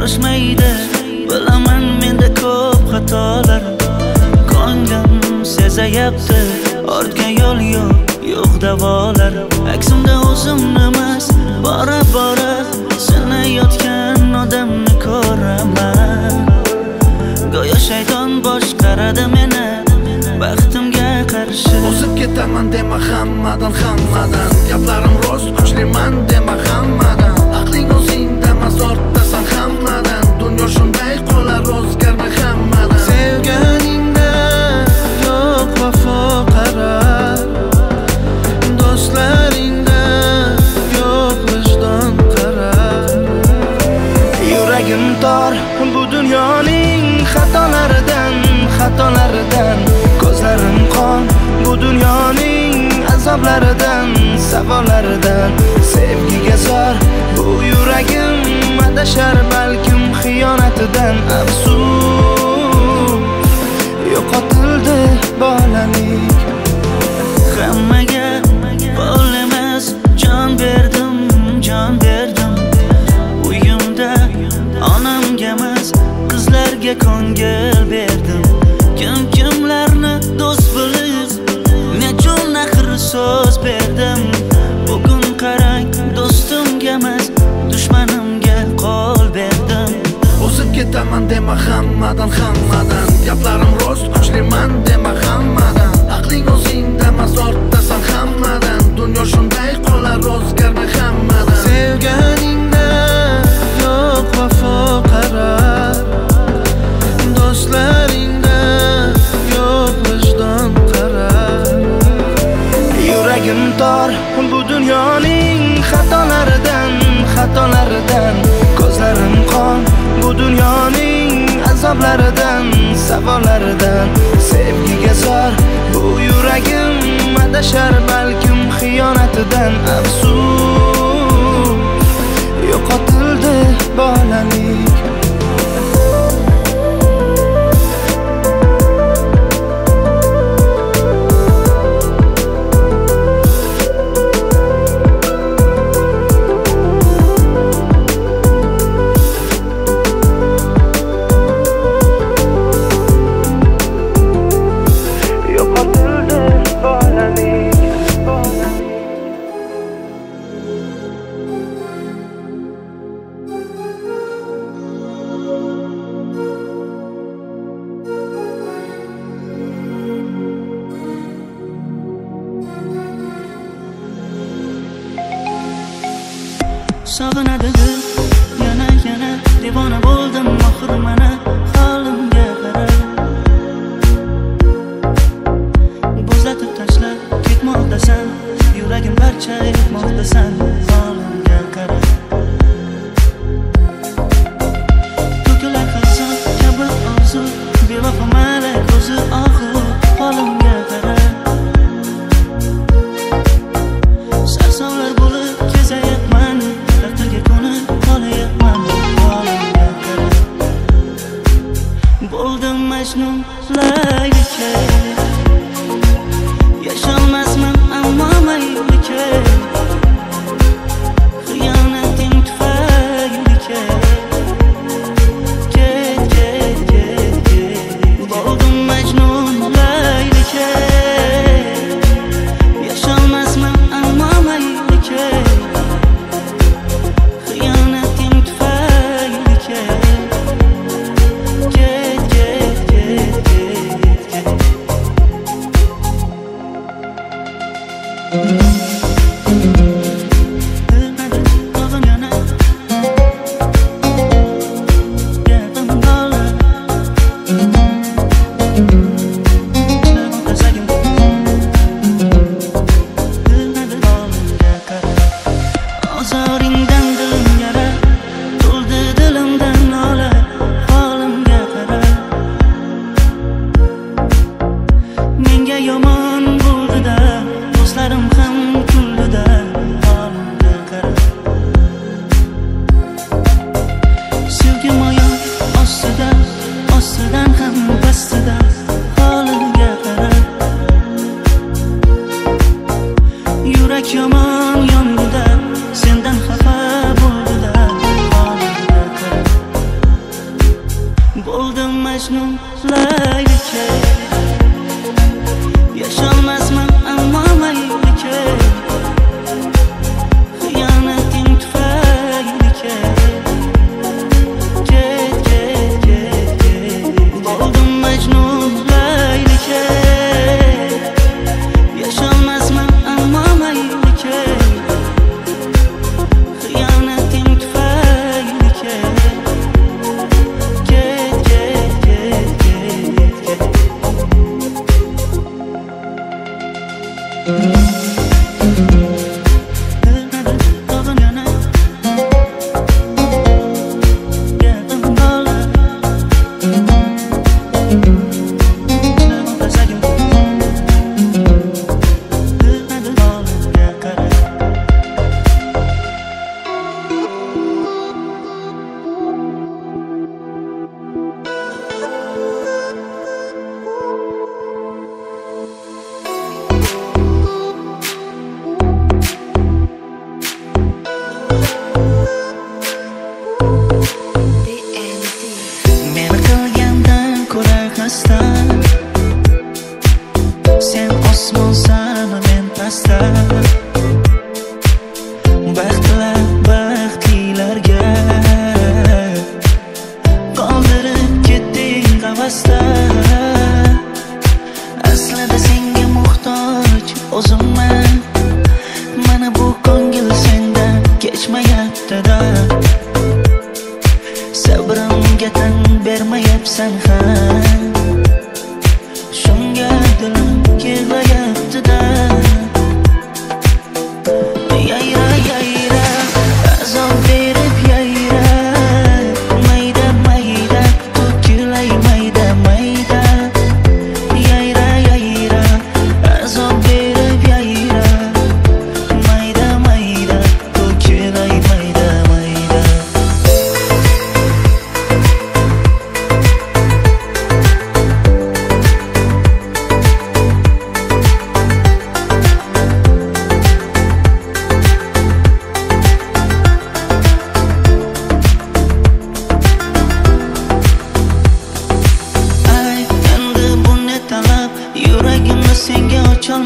negadir bilaman menda ko'p xatolar ko'nglim sezayapti. Ortga yo'l yo'q yo'q davolar. Aksimda o'zimni emas bora bora sinayotgan odamni ko'raman. Go'yo shayton boshqaradi meni baxtimga qarshi. O'zib ketaman dema hammadan hammadan. Gaplarim rost kuchliman dema hammadan. Aqling o'zingda emas shunday qolar o'zgarmay hammadan sevganingda yo'q vafo qarar. Do'stlaringda yo'q vijdon qarar. Yuragim tor bu dunyoning xatolaridan xatolaridan. Ko'zlarim qon bu dunyoning azoblaridan savollaridan sevgiga zor bu yuragim adashar balkim xiyonatidan afsus. Yo'qotildi bolalik. Hammaga bol emas. Jon berdim jon berdim. Uyimda onamga emas qizlarga ko'ngil berdim. Ketaman dema hammadan hammadan gaplarim rost sog'inadi yana yana devona bo'ldim oxiri mana مجنون لای که یا شام از من اما میلی که your mom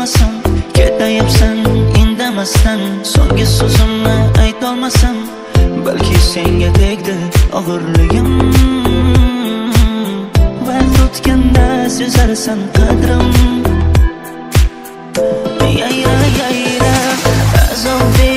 bo'lmasam ketayapsan indamasdan so'nggi so'zimni aytolmasam balki senga tegdi og'irligim. Vaqt o'tganda sezarsan qadrim. Yayra yayra azobi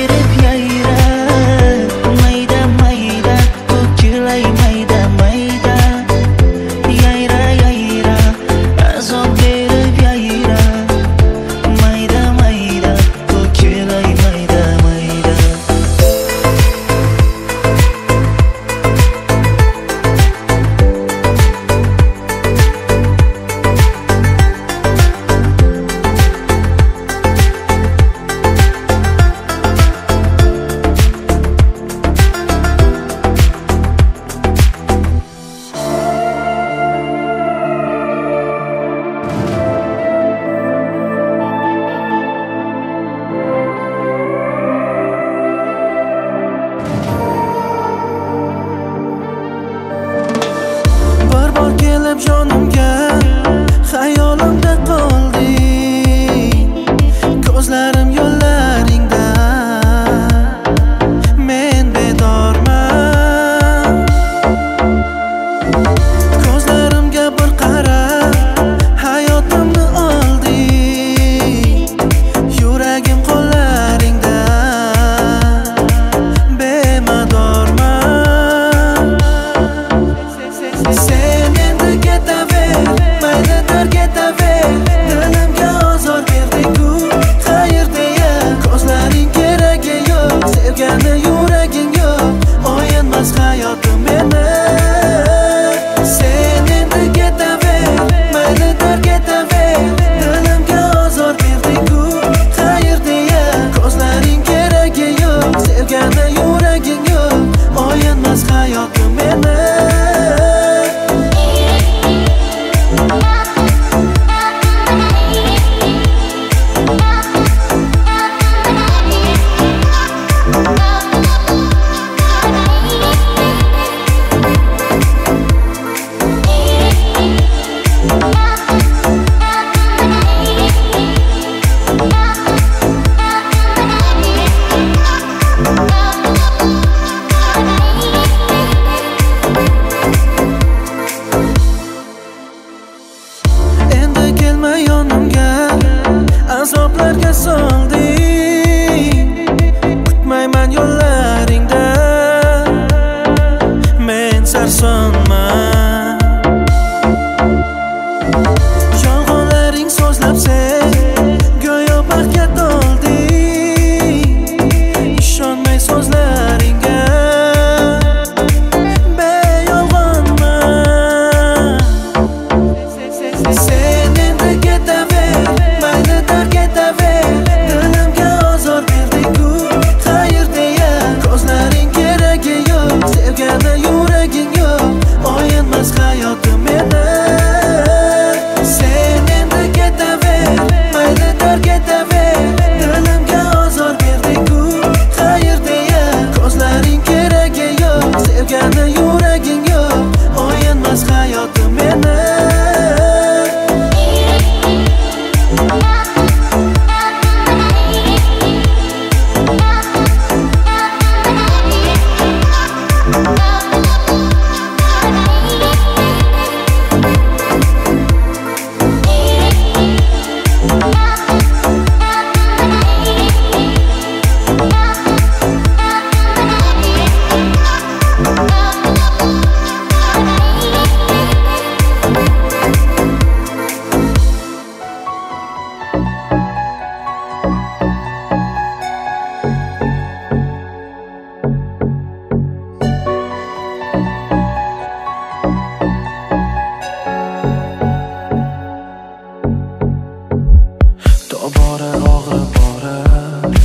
باره آغا باره.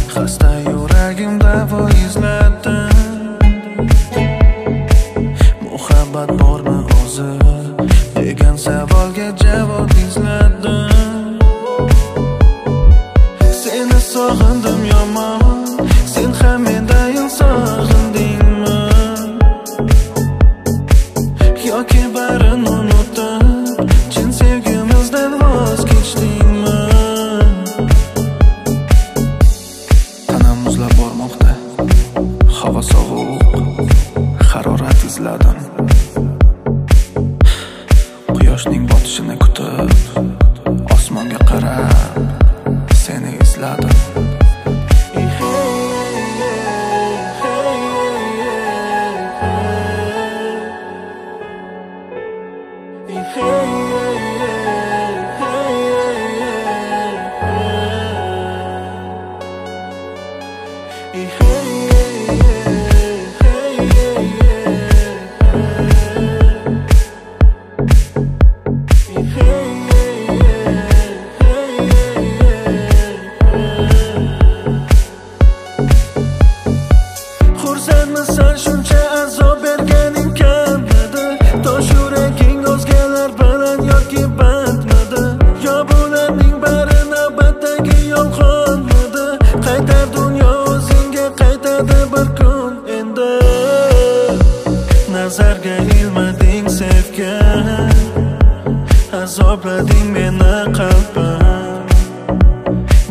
خسته یورگیم دواییزله quyoshning botishini kutib osmonga qarab seni izladim. Xursandmisan shuncha azob berganing kamidi tosh yuraging o'zgalar bilan yoki bandmidi yo bularning bari navbatdagi yolg'onmidi qaytar dunyo o'zingga qaytadi bir kun endi. Nazarga ilmading sevgan azoblading meni qalbim.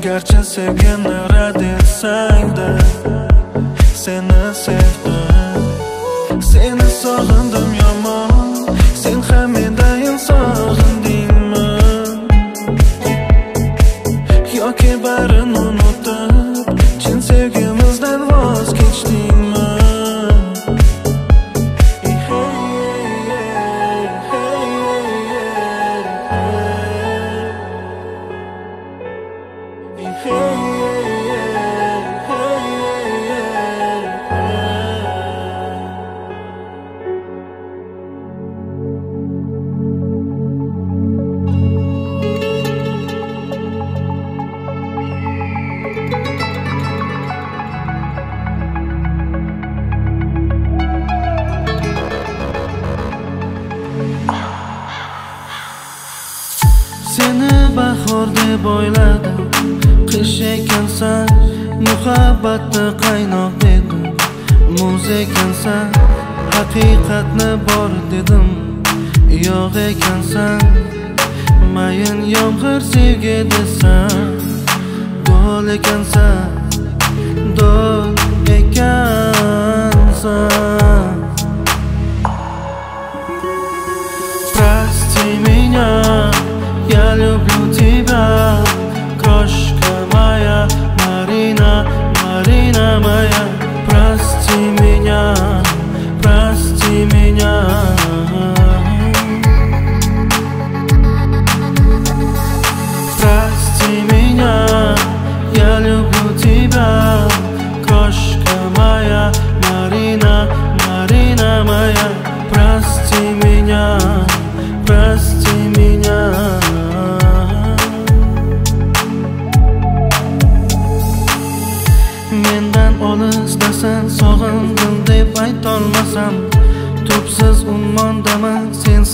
Garchi sevgimni yoki bahor deb o'yladim qish ekansan muhabbatni qaynoq dedim. Muz ekansan haqiqatni bor dedim. Yo'q ekansan mayin yomg'ir sevgi desam. Do'l ekansan do'l ekansan. Прости меня, я люблю कष्टमयाया मरिना मरिना मया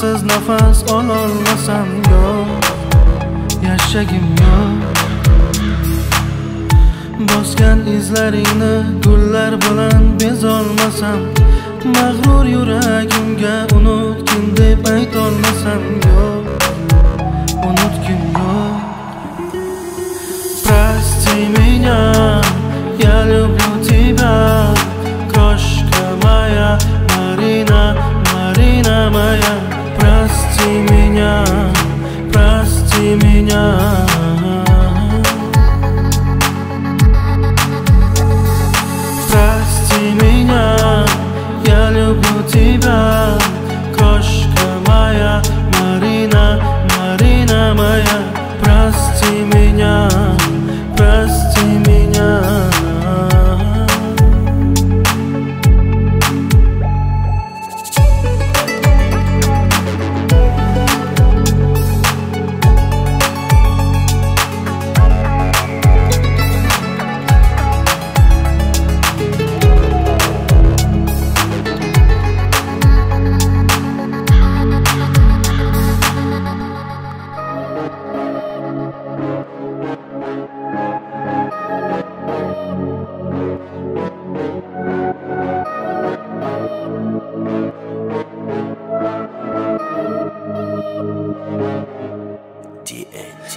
sensiz nafas ololmasam yo'q Yashagim yo'q. Bosgan izlaringni gullar bilan bezolmasam mag'rur yuragimga unutgin deb aytolmasam yo'q. Unutgin yo'q. Прости меня, я люблю тебя Крошка моя, Марина, Марина моя меня, прости меня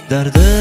درد